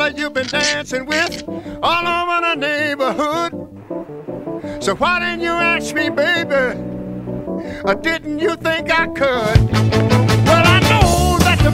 fella you've been dancing with all over the neighborhood. So why didn't you ask me, baby? Or didn't you think I could? Well, I know that the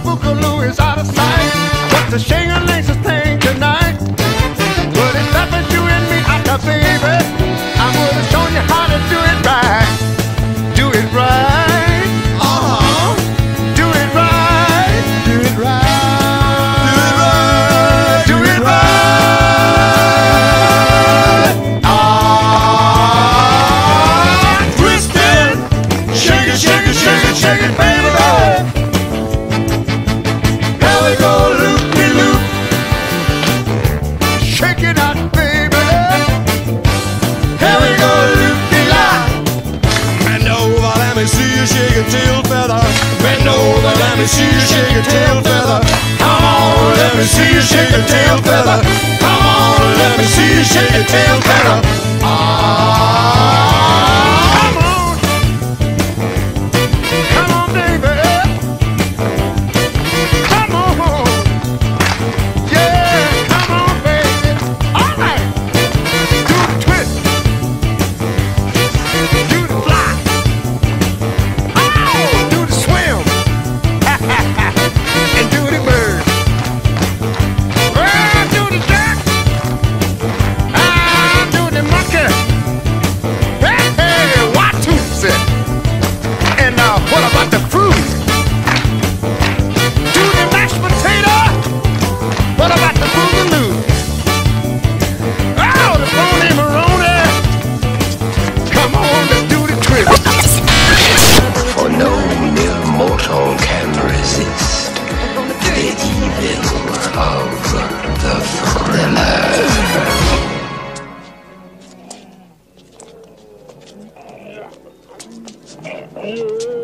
let me see you shake your tail feather. Bend over, let me see you shake your tail feather. Come on, let me see you shake your tail feather. Come on, let me see you shake your tail Música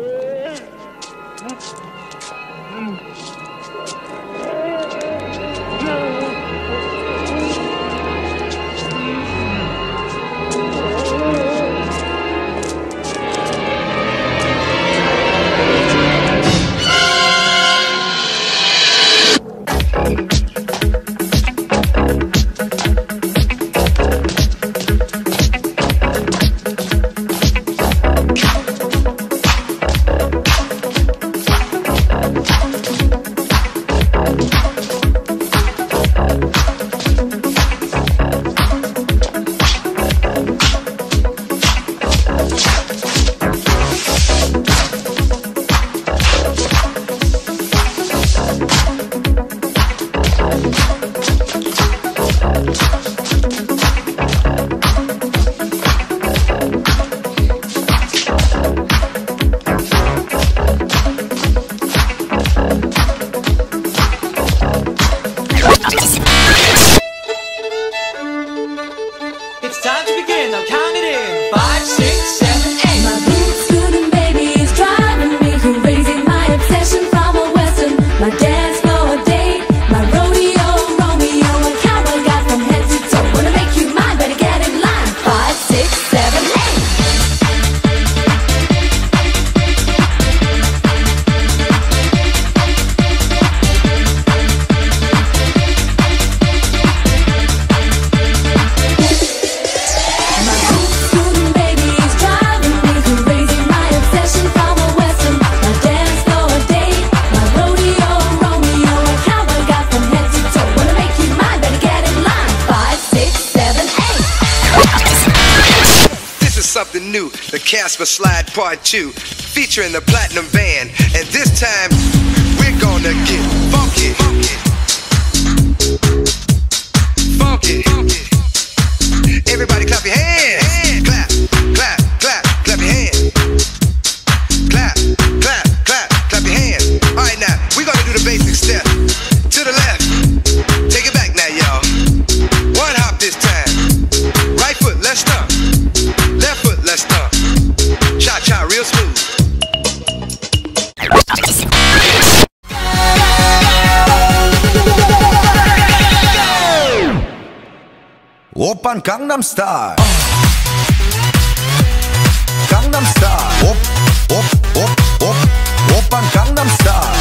new, the Casper Slide Part 2, featuring the Platinum Band. And this time, we're gonna get funky. Funky. Everybody clap your hands. Clap, clap, clap, clap your hands. Clap, clap, clap, clap your hands. All right, now, we're gonna do the basic step. To the left. real. Oppan Gangnam Style. Gangnam Style. Op, Gangnam Style.